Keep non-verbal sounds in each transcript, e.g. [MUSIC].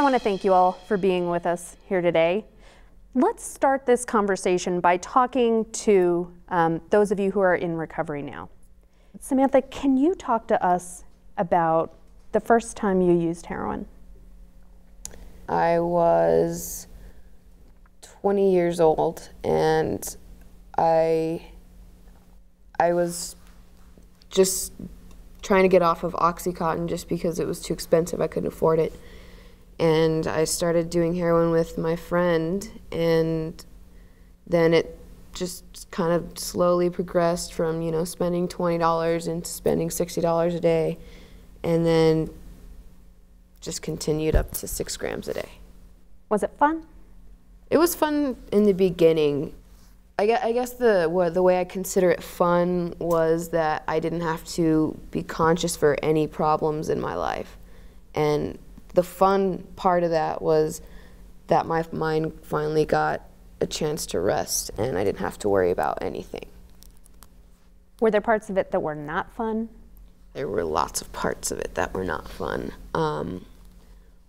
I want to thank you all for being with us here today. Let's start this conversation by talking to um, those of you who are in recovery now. Samantha, can you talk to us about the first time you used heroin? I was 20 years old and I I was just trying to get off of Oxycontin just because it was too expensive. I couldn't afford it. And I started doing heroin with my friend, and then it just kind of slowly progressed from, you know, spending $20 into spending $60 a day, and then just continued up to six grams a day. Was it fun? It was fun in the beginning. I guess, I guess the what, the way I consider it fun was that I didn't have to be conscious for any problems in my life, and the fun part of that was that my mind finally got a chance to rest, and I didn't have to worry about anything. Were there parts of it that were not fun? There were lots of parts of it that were not fun. Um,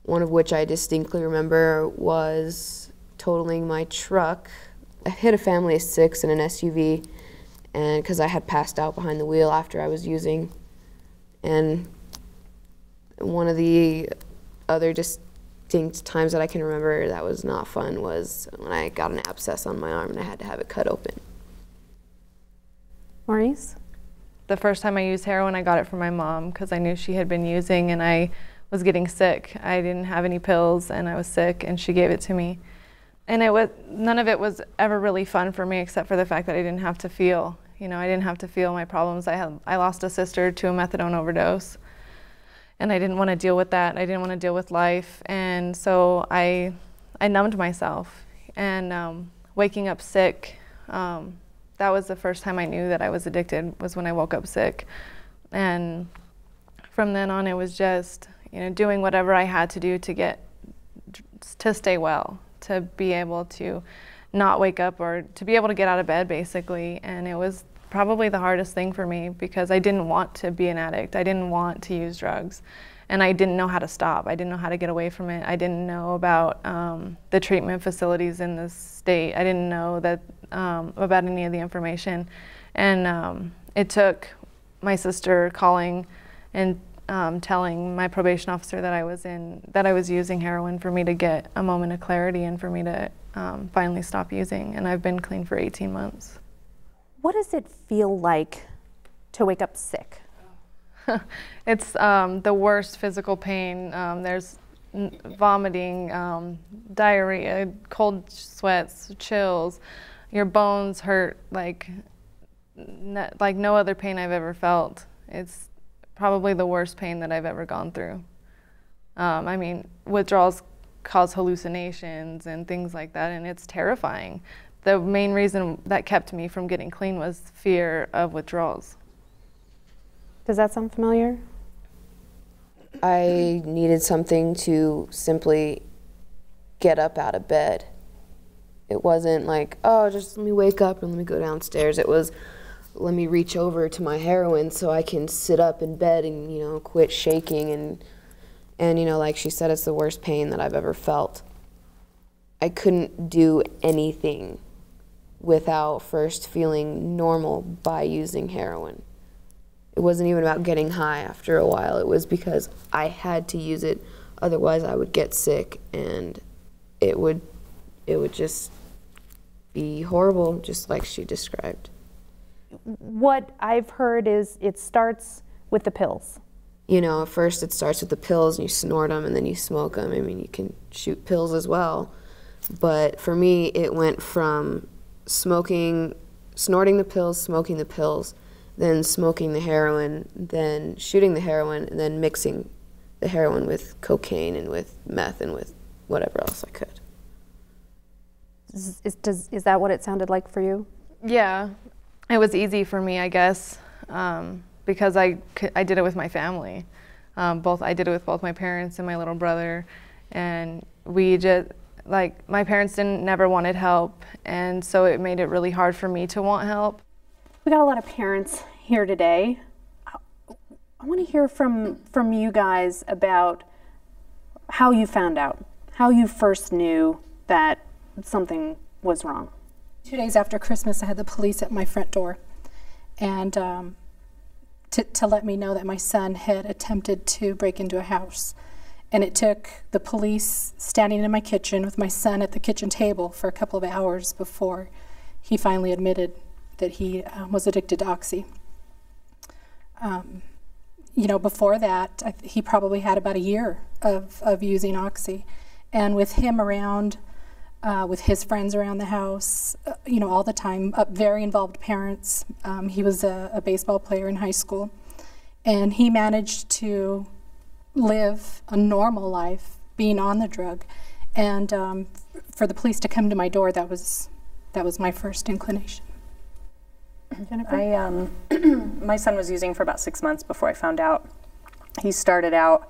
one of which I distinctly remember was totaling my truck I hit a family of six in an SUV, and because I had passed out behind the wheel after I was using, and one of the other distinct times that I can remember that was not fun was when I got an abscess on my arm and I had to have it cut open. Maurice? The first time I used heroin, I got it from my mom because I knew she had been using and I was getting sick. I didn't have any pills and I was sick and she gave it to me and it was none of it was ever really fun for me except for the fact that I didn't have to feel you know I didn't have to feel my problems I had I lost a sister to a methadone overdose and I didn't want to deal with that I didn't want to deal with life and so I I numbed myself and um, waking up sick um, that was the first time I knew that I was addicted was when I woke up sick and from then on it was just you know doing whatever I had to do to get to stay well to be able to not wake up or to be able to get out of bed basically. And it was probably the hardest thing for me because I didn't want to be an addict. I didn't want to use drugs. And I didn't know how to stop. I didn't know how to get away from it. I didn't know about um, the treatment facilities in the state. I didn't know that um, about any of the information. And um, it took my sister calling and um, telling my probation officer that I was in that I was using heroin for me to get a moment of clarity and for me to um, finally stop using. And I've been clean for 18 months. What does it feel like to wake up sick? [LAUGHS] it's um, the worst physical pain. Um, there's vomiting, um, diarrhea, cold sweats, chills. Your bones hurt like like no other pain I've ever felt. It's probably the worst pain that I've ever gone through. Um, I mean, withdrawals cause hallucinations and things like that, and it's terrifying. The main reason that kept me from getting clean was fear of withdrawals. Does that sound familiar? I needed something to simply get up out of bed. It wasn't like, oh, just let me wake up and let me go downstairs. It was, let me reach over to my heroin so I can sit up in bed and, you know, quit shaking and and you know, like she said it's the worst pain that I've ever felt. I couldn't do anything without first feeling normal by using heroin. It wasn't even about getting high after a while. It was because I had to use it otherwise I would get sick and it would it would just be horrible just like she described what I've heard is it starts with the pills. You know, first it starts with the pills and you snort them and then you smoke them. I mean, you can shoot pills as well. But for me, it went from smoking, snorting the pills, smoking the pills, then smoking the heroin, then shooting the heroin, and then mixing the heroin with cocaine and with meth and with whatever else I could. Is, is, does, is that what it sounded like for you? Yeah, it was easy for me, I guess, um, because I, I did it with my family. Um, both I did it with both my parents and my little brother, and we just like my parents didn't never wanted help, and so it made it really hard for me to want help. We got a lot of parents here today. I want to hear from from you guys about how you found out, how you first knew that something was wrong. Two days after Christmas, I had the police at my front door, and um, to, to let me know that my son had attempted to break into a house. And it took the police standing in my kitchen with my son at the kitchen table for a couple of hours before he finally admitted that he um, was addicted to Oxy. Um, you know, before that, I, he probably had about a year of, of using Oxy. And with him around, uh, with his friends around the house, uh, you know, all the time, uh, very involved parents. Um, he was a, a baseball player in high school. And he managed to live a normal life being on the drug. And um, for the police to come to my door, that was, that was my first inclination. Jennifer? I, um, [CLEARS THROAT] my son was using for about six months before I found out. He started out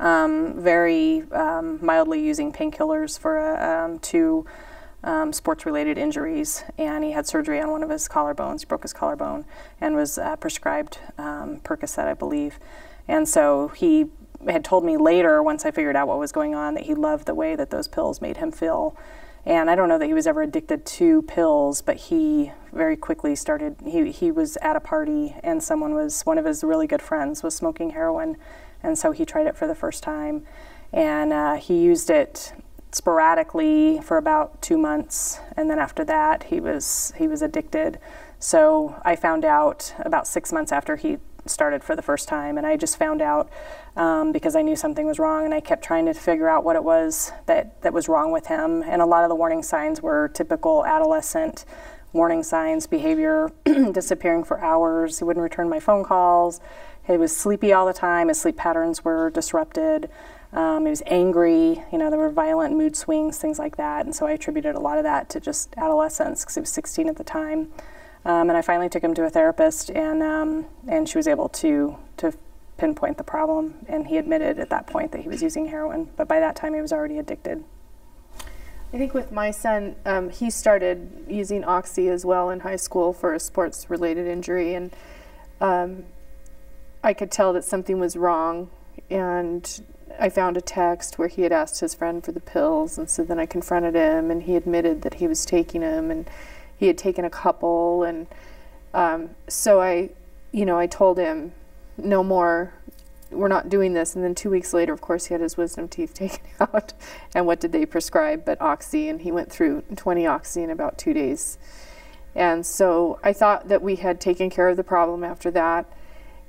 um, very um, mildly using painkillers for uh, um, two um, sports-related injuries, and he had surgery on one of his collarbones. He broke his collarbone, and was uh, prescribed um, Percocet, I believe. And so he had told me later, once I figured out what was going on, that he loved the way that those pills made him feel. And I don't know that he was ever addicted to pills, but he very quickly started. He, he was at a party, and someone was, one of his really good friends, was smoking heroin. And so he tried it for the first time. And uh, he used it sporadically for about two months. And then after that, he was, he was addicted. So I found out about six months after he started for the first time, and I just found out um, because I knew something was wrong, and I kept trying to figure out what it was that that was wrong with him. And a lot of the warning signs were typical adolescent warning signs: behavior, [CLEARS THROAT] disappearing for hours. He wouldn't return my phone calls. He was sleepy all the time. His sleep patterns were disrupted. Um, he was angry. You know, there were violent mood swings, things like that. And so I attributed a lot of that to just adolescence because he was 16 at the time. Um, and I finally took him to a therapist, and um, and she was able to to pinpoint the problem. And he admitted at that point that he was using heroin, but by that time he was already addicted. I think with my son, um, he started using Oxy as well in high school for a sports related injury. And um, I could tell that something was wrong. And I found a text where he had asked his friend for the pills. And so then I confronted him, and he admitted that he was taking them. And he had taken a couple. And um, so I, you know, I told him, no more we're not doing this. And then two weeks later, of course, he had his wisdom teeth [LAUGHS] taken out. and what did they prescribe but Oxy? And he went through 20 Oxy in about two days. And so I thought that we had taken care of the problem after that.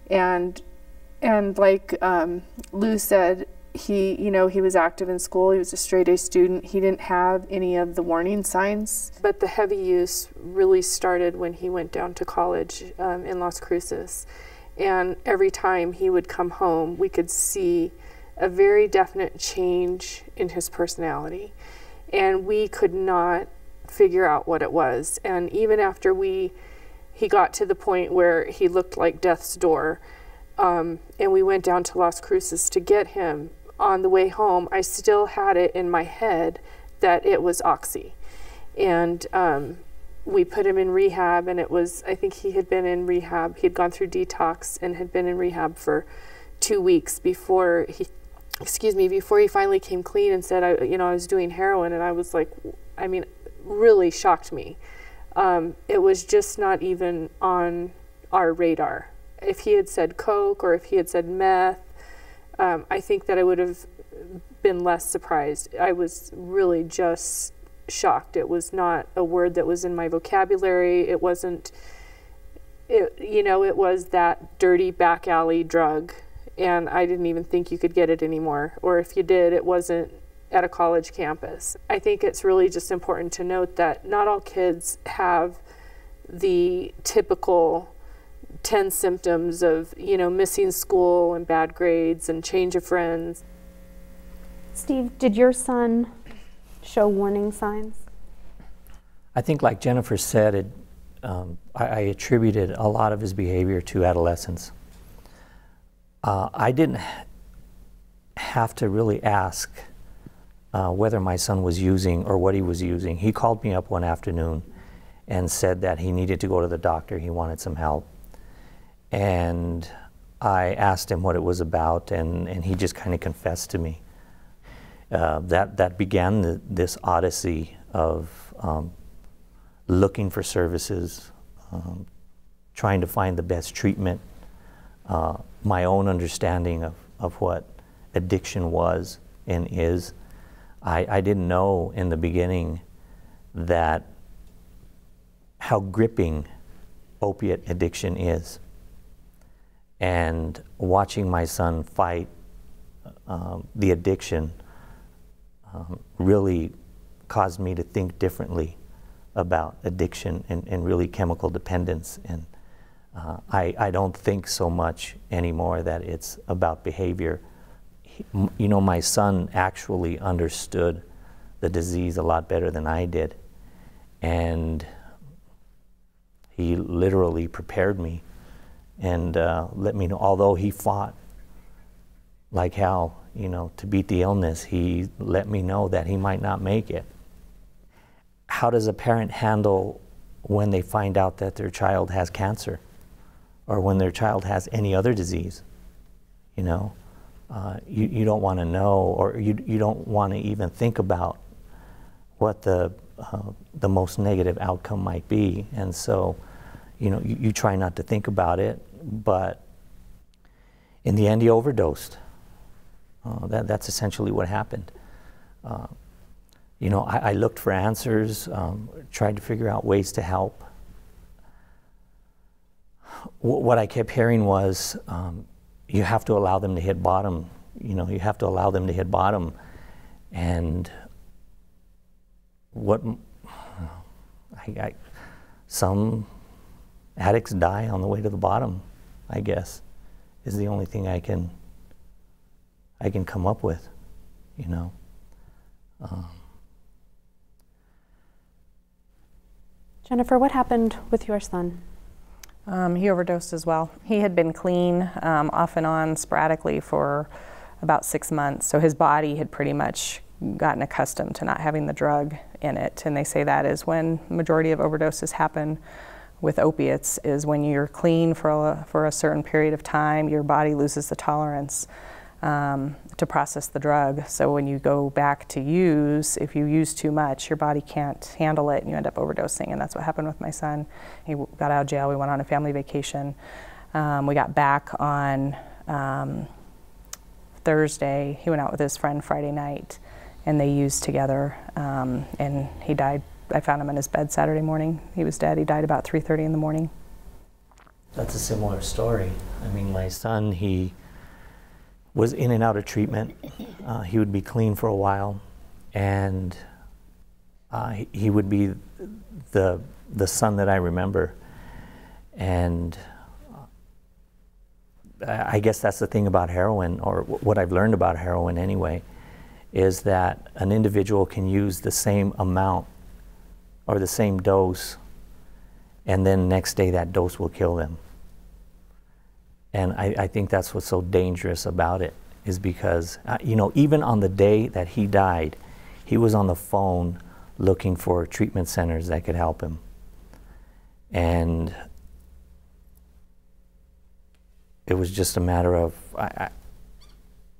And and like um, Lou said, he you know he was active in school. He was a straight A student. He didn't have any of the warning signs. But the heavy use really started when he went down to college um, in Las Cruces and every time he would come home, we could see a very definite change in his personality. And we could not figure out what it was. And even after we, he got to the point where he looked like death's door, um, and we went down to Las Cruces to get him. On the way home, I still had it in my head that it was Oxy. And um, we put him in rehab, and it was, I think he had been in rehab. He had gone through detox and had been in rehab for two weeks before he, excuse me, before he finally came clean and said, I, you know, I was doing heroin. And I was like, I mean, really shocked me. Um, it was just not even on our radar. If he had said coke or if he had said meth, um, I think that I would have been less surprised. I was really just shocked. It was not a word that was in my vocabulary. It wasn't, it, you know, it was that dirty back alley drug. And I didn't even think you could get it anymore. Or if you did, it wasn't at a college campus. I think it's really just important to note that not all kids have the typical 10 symptoms of, you know, missing school and bad grades and change of friends. Steve, did your son show warning signs? I think, like Jennifer said, it, um, I, I, attributed a lot of his behavior to adolescence. Uh, I didn't have to really ask uh, whether my son was using or what he was using. He called me up one afternoon and said that he needed to go to the doctor, he wanted some help. And I asked him what it was about, and, and he just kind of confessed to me. uh, that, that began the, this odyssey of um, looking for services, um, trying to find the best treatment, uh, my own understanding of, of what addiction was and is. I, I didn't know in the beginning that how gripping opiate addiction is. And watching my son fight um, the addiction um, really caused me to think differently about addiction and, and really chemical dependence. And uh, I, I don't think so much anymore that it's about behavior. He, you know, my son actually understood the disease a lot better than I did. And he literally prepared me and uh, let me know, although he fought like hell, you know, to beat the illness, he let me know that he might not make it. How does a parent handle when they find out that their child has cancer or when their child has any other disease? You know, uh, you, you don't want to know or you, you don't want to even think about what the, uh, the most negative outcome might be. And so, you know, you, you try not to think about it, but in the end, he overdosed. Uh, that, that's essentially what happened. Uh, you know, I, I, looked for answers, um, tried to figure out ways to help. W- what I kept hearing was um, you have to allow them to hit bottom. You know, you have to allow them to hit bottom. And what I, I, some addicts die on the way to the bottom, I guess, is the only thing I can I can come up with, you know. Um, Jennifer, what happened with your son? Um, he overdosed as well. He had been clean um, off and on sporadically for about six months, so his body had pretty much gotten accustomed to not having the drug in it. And they say that is when majority of overdoses happen with opiates is when you're clean for a, for a certain period of time, your body loses the tolerance um, to process the drug. So when you go back to use, if you use too much, your body can't handle it and you end up overdosing. And that's what happened with my son. He got out of jail, we went on a family vacation. Um, we got back on um, Thursday. He went out with his friend Friday night and they used together um, and he died. I found him in his bed Saturday morning. He was dead. He died about 3.30 in the morning. That's a similar story. I mean, my son, he was in and out of treatment. Uh, he would be clean for a while, and uh, he, would be the the son that I remember. And uh, I guess that's the thing about heroin, or what I've learned about heroin anyway, is that an individual can use the same amount or the same dose, and then next day that dose will kill them. And I, I think that's what's so dangerous about it, is because, uh, you know, even on the day that he died, he was on the phone looking for treatment centers that could help him. And it was just a matter of, I,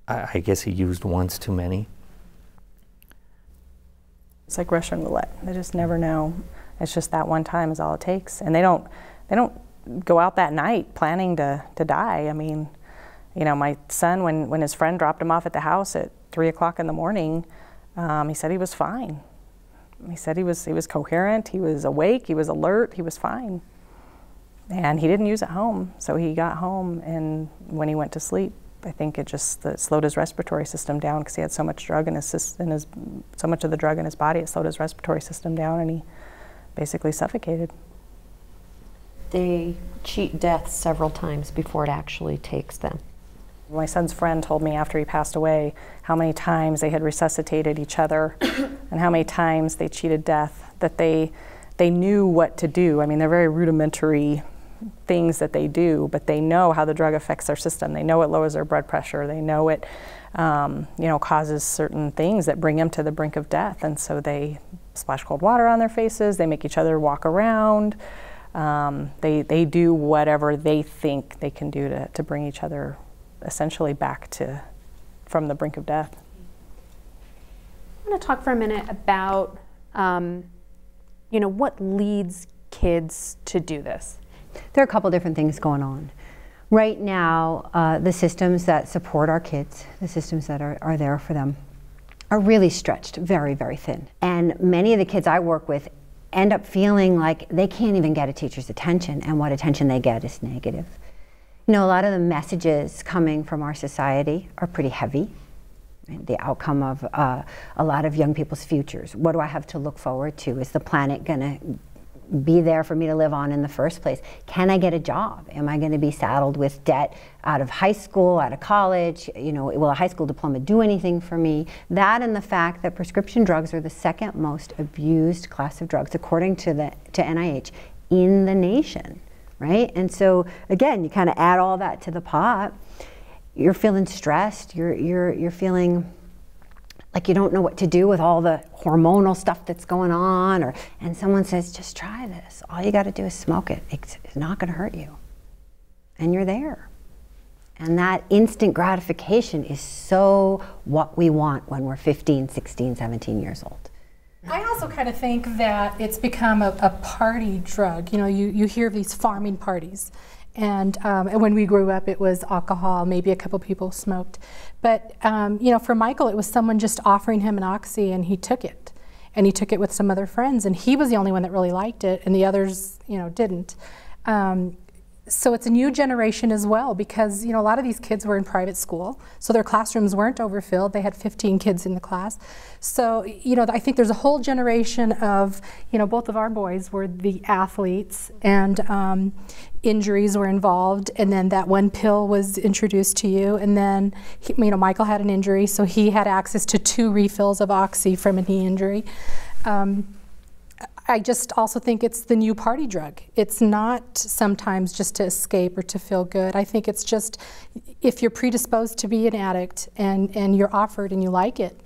I, I guess he used once too many. It's like Russian roulette. They just never know. It's just that one time is all it takes, and they don't, they don't go out that night planning to, to die. I mean, you know, my son, when, when his friend dropped him off at the house at three o'clock in the morning, um, he said he was fine. He said he was, he was coherent, he was awake, he was alert, he was fine. And he didn't use it home. So he got home, and when he went to sleep, I think it just it slowed his respiratory system down because he had so much drug in his, in his, so much of the drug in his body, it slowed his respiratory system down, and he basically suffocated they cheat death several times before it actually takes them. My son's friend told me after he passed away how many times they had resuscitated each other [COUGHS] and how many times they cheated death, that they, they knew what to do. I mean, they're very rudimentary things that they do, but they know how the drug affects their system. They know it lowers their blood pressure. They know it, um, you know, causes certain things that bring them to the brink of death. And so they splash cold water on their faces. They make each other walk around. Um, they, they do whatever they think they can do to, to bring each other essentially back to from the brink of death. I want to talk for a minute about, um, you know, what leads kids to do this. There are a couple different things going on. Right now, uh, the systems that support our kids, the systems that are, are there for them, are really stretched very, very thin. And many of the kids I work with end up feeling like they can't even get a teacher's attention, and what attention they get is negative. You know, a lot of the messages coming from our society are pretty heavy. The outcome of uh, a lot of young people's futures. What do I have to look forward to? Is the planet going to be there for me to live on in the first place? Can I get a job? Am I going to be saddled with debt out of high school, out of college? You know, will a high school diploma do anything for me? That and the fact that prescription drugs are the second most abused class of drugs, according to the to NIH, in the nation, right? And so again, you kind of add all that to the pot. You're feeling stressed. You're you're you're feeling like you don't know what to do with all the hormonal stuff that's going on or and someone says just try this. All you got to do is smoke it. It's, it's not going to hurt you. And you're there. And that instant gratification is so what we want when we're 15 16 17 years old. I also kind of think that it's become a, a party drug. You know, you, you hear of these pharming parties, and, um, and when we grew up, it was alcohol, maybe a couple people smoked. But, um, you know, for Michael, it was someone just offering him an oxy and he took it. And he took it with some other friends, and he was the only one that really liked it, and the others, you know, didn't. Um, so it's a new generation as well because you know a lot of these kids were in private school so their classrooms weren't overfilled they had 15 kids in the class so you know i think there's a whole generation of you know both of our boys were the athletes and um, injuries were involved and then that one pill was introduced to you and then he, you know michael had an injury so he had access to two refills of oxy from a knee injury um, I just also think it's the new party drug. It's not sometimes just to escape or to feel good. I think it's just if you're predisposed to be an addict and, and you're offered and you like it,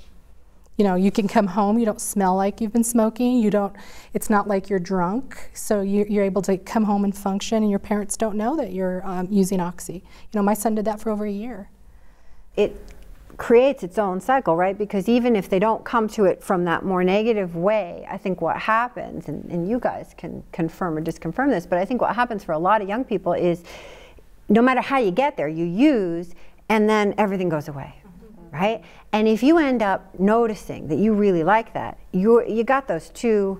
you know, you can come home, you don't smell like you've been smoking, you don't, it's not like you're drunk, so you, you're able to come home and function and your parents don't know that you're um, using Oxy. You know, my son did that for over a year. It creates its own cycle, right? Because even if they don't come to it from that more negative way, I think what happens, and, and you guys can confirm or disconfirm this, but I think what happens for a lot of young people is no matter how you get there, you use, and then everything goes away. Right? And if you end up noticing that you really like that, you you got those two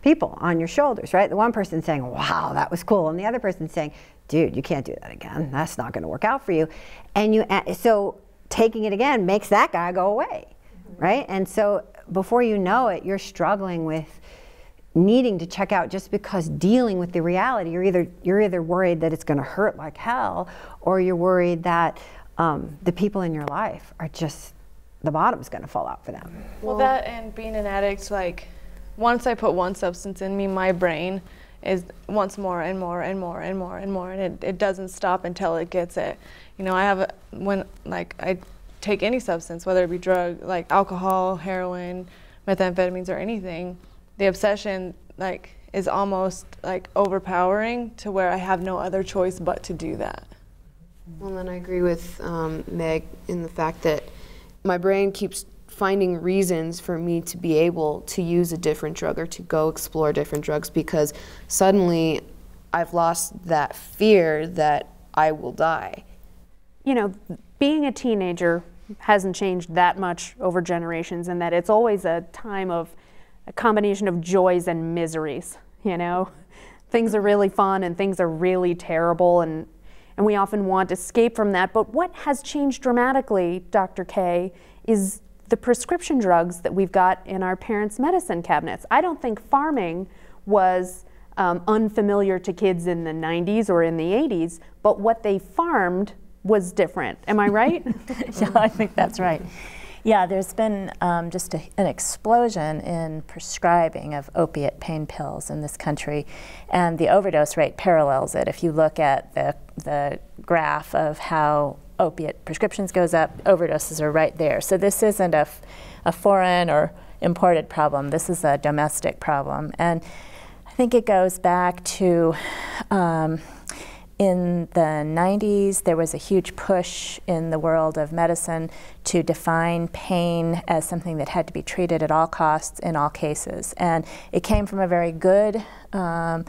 people on your shoulders, right? The one person saying, "Wow, that was cool," and the other person saying, "Dude, you can't do that again. That's not going to work out for you." And you so taking it again makes that guy go away, mm-hmm. right? And so before you know it, you're struggling with needing to check out just because dealing with the reality. You're either you're either worried that it's going to hurt like hell, or you're worried that um, the people in your life are just the bottom's going to fall out for them. Well, that and being an addict, like once I put one substance in me, my brain is wants more and more and more and more and more, and it, it doesn't stop until it gets it. You know, I have a, when like I take any substance, whether it be drug like alcohol, heroin, methamphetamines, or anything, the obsession like is almost like overpowering to where I have no other choice but to do that. Well, then I agree with um, Meg in the fact that my brain keeps finding reasons for me to be able to use a different drug or to go explore different drugs because suddenly I've lost that fear that I will die you know, being a teenager hasn't changed that much over generations and that it's always a time of a combination of joys and miseries, you know. [LAUGHS] Things are really fun and things are really terrible and and we often want to escape from that. But what has changed dramatically, Dr. K, is the prescription drugs that we've got in our parents' medicine cabinets. I don't think pharming was um, unfamiliar to kids in the 90s or in the 80s, but what they farmed was different. Am I right? [LAUGHS] yeah, I think that's right. Yeah, there's been um, just a, an explosion in prescribing of opiate pain pills in this country, and the overdose rate parallels it. If you look at the, the graph of how opiate prescriptions goes up, overdoses are right there. So this isn't a, a foreign or imported problem. This is a domestic problem, and I think it goes back to um, in the 90s, there was a huge push in the world of medicine to define pain as something that had to be treated at all costs in all cases. And it came from a very good, um,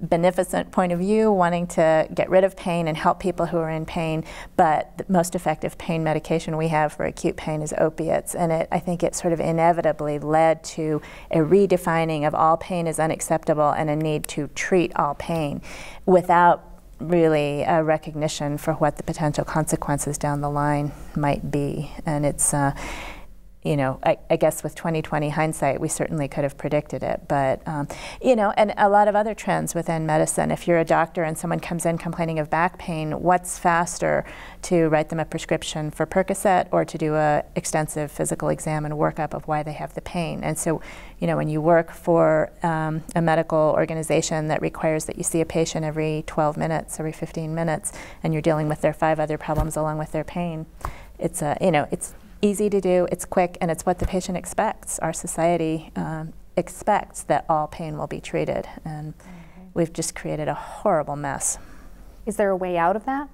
beneficent point of view, wanting to get rid of pain and help people who are in pain. But the most effective pain medication we have for acute pain is opiates. And it, I think it sort of inevitably led to a redefining of all pain is unacceptable and a need to treat all pain without really a recognition for what the potential consequences down the line might be. And it's, uh, you know, I, I, guess with 2020 hindsight, we certainly could have predicted it. But, um, you know, and a lot of other trends within medicine. If you're a doctor and someone comes in complaining of back pain, what's faster to write them a prescription for Percocet or to do a extensive physical exam and workup of why they have the pain? And so, you know, when you work for um, a medical organization that requires that you see a patient every 12 minutes, every 15 minutes, and you're dealing with their five other problems along with their pain, it's a, you know, it's easy to do, it's quick, and it's what the patient expects. Our society um, expects that all pain will be treated, and mm-hmm. we've just created a horrible mess. Is there a way out of that?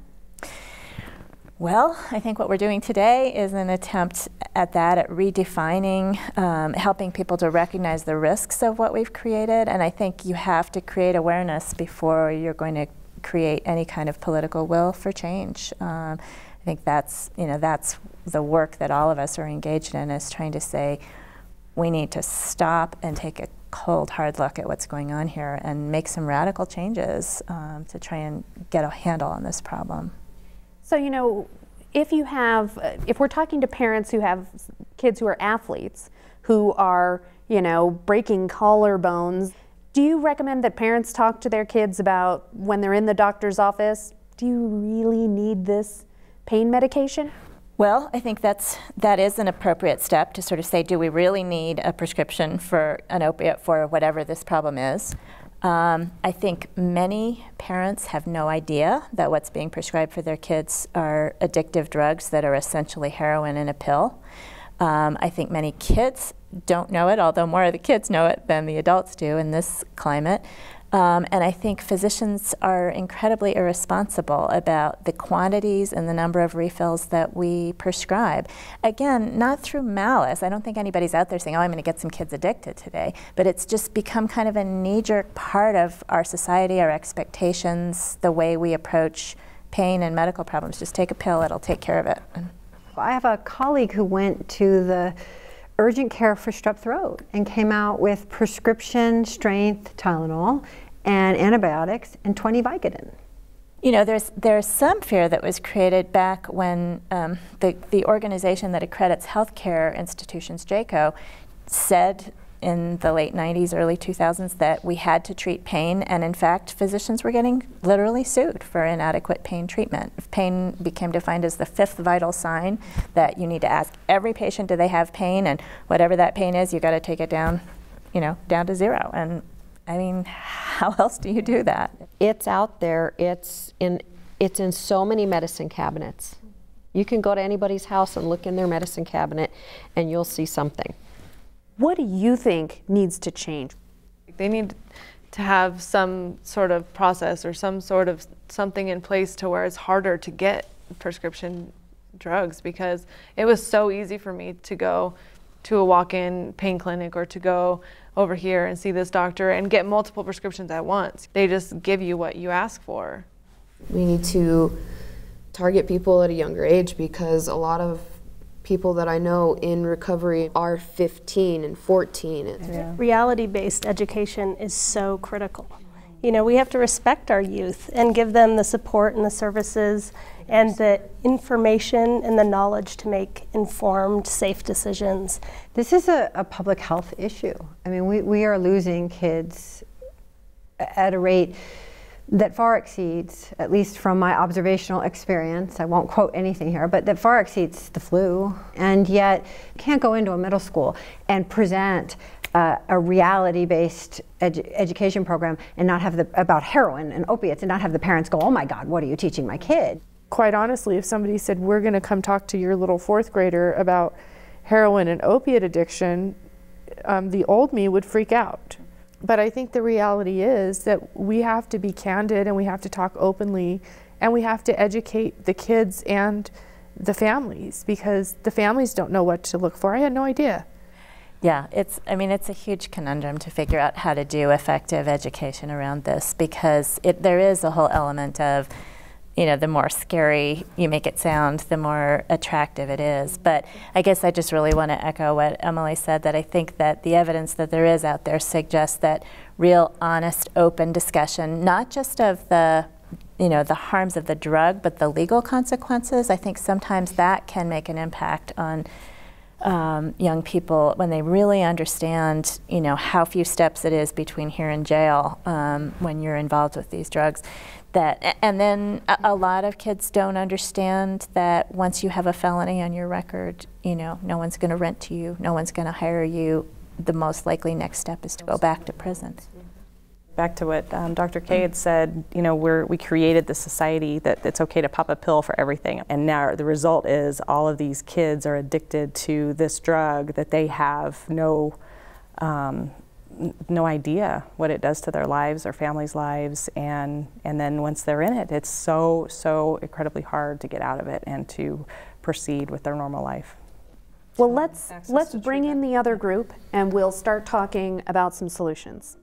Well, I think what we're doing today is an attempt at that, at redefining, um, helping people to recognize the risks of what we've created. And I think you have to create awareness before you're going to create any kind of political will for change. Um, I think that's, you know, that's the work that all of us are engaged in is trying to say we need to stop and take a cold, hard look at what's going on here and make some radical changes um, to try and get a handle on this problem. So, you know, if you have, if we're talking to parents who have kids who are athletes, who are, you know, breaking collarbones, do you recommend that parents talk to their kids about when they're in the doctor's office? Do you really need this pain medication? Well, I think that's that is an appropriate step to sort of say, do we really need a prescription for an opiate for whatever this problem is? Um, I think many parents have no idea that what's being prescribed for their kids are addictive drugs that are essentially heroin in a pill. Um, I think many kids don't know it, although more of the kids know it than the adults do in this climate. Um, and I think physicians are incredibly irresponsible about the quantities and the number of refills that we prescribe. Again, not through malice. I don't think anybody's out there saying, oh, I'm going to get some kids addicted today. But it's just become kind of a knee jerk part of our society, our expectations, the way we approach pain and medical problems. Just take a pill, it'll take care of it. I have a colleague who went to the urgent care for strep throat and came out with prescription strength Tylenol and antibiotics and 20 Vicodin. You know, there's there's some fear that was created back when um, the the organization that accredits healthcare institutions, JCAHO, said in the late 90s, early 2000s that we had to treat pain, and in fact, physicians were getting literally sued for inadequate pain treatment. Pain became defined as the fifth vital sign that you need to ask every patient, do they have pain? And whatever that pain is, you got to take it down, you know, down to zero. And I mean, how else do you do that? It's out there. It's in. It's in so many medicine cabinets. You can go to anybody's house and look in their medicine cabinet, and you'll see something. What do you think needs to change? They need to have some sort of process or some sort of something in place to where it's harder to get prescription drugs because it was so easy for me to go to a walk-in pain clinic or to go over here and see this doctor and get multiple prescriptions at once. They just give you what you ask for. We need to target people at a younger age because a lot of people that I know in recovery are 15 and 14. Yeah. Reality-based education is so critical. You know, we have to respect our youth and give them the support and the services and the information and the knowledge to make informed, safe decisions. This is a, a public health issue. I mean, we, we are losing kids at a rate that far exceeds, at least from my observational experience, I won't quote anything here, but that far exceeds the flu. And yet, can't go into a middle school and present uh, a reality-based edu education program and not have the about heroin and opiates and not have the parents go, "Oh my God, what are you teaching my kid?" Quite honestly, if somebody said, "We're going to come talk to your little fourth grader about heroin and opiate addiction," um, the old me would freak out. But I think the reality is that we have to be candid and we have to talk openly and we have to educate the kids and the families because the families don't know what to look for. I had no idea. Yeah, it's, I mean, it's a huge conundrum to figure out how to do effective education around this because it, there is a whole element of, you know, the more scary you make it sound, the more attractive it is. But I guess I just really want to echo what Emily said that I think that the evidence that there is out there suggests that real, honest, open discussion, not just of the you know the harms of the drug, but the legal consequences. I think sometimes that can make an impact on um, young people when they really understand, you know, how few steps it is between here and jail um, when you're involved with these drugs. That and then a, a, lot of kids don't understand that once you have a felony on your record, you know, no one's going to rent to you, no one's going to hire you. The most likely next step is to go back to prison back to what um, Dr. K had said, you know, we're, we created the society that it's okay to pop a pill for everything. And now the result is all of these kids are addicted to this drug that they have no, um, no idea what it does to their lives or families' lives. And, and then once they're in it, it's so, so incredibly hard to get out of it and to proceed with their normal life. Well, let's, let's bring in the other group and we'll start talking about some solutions.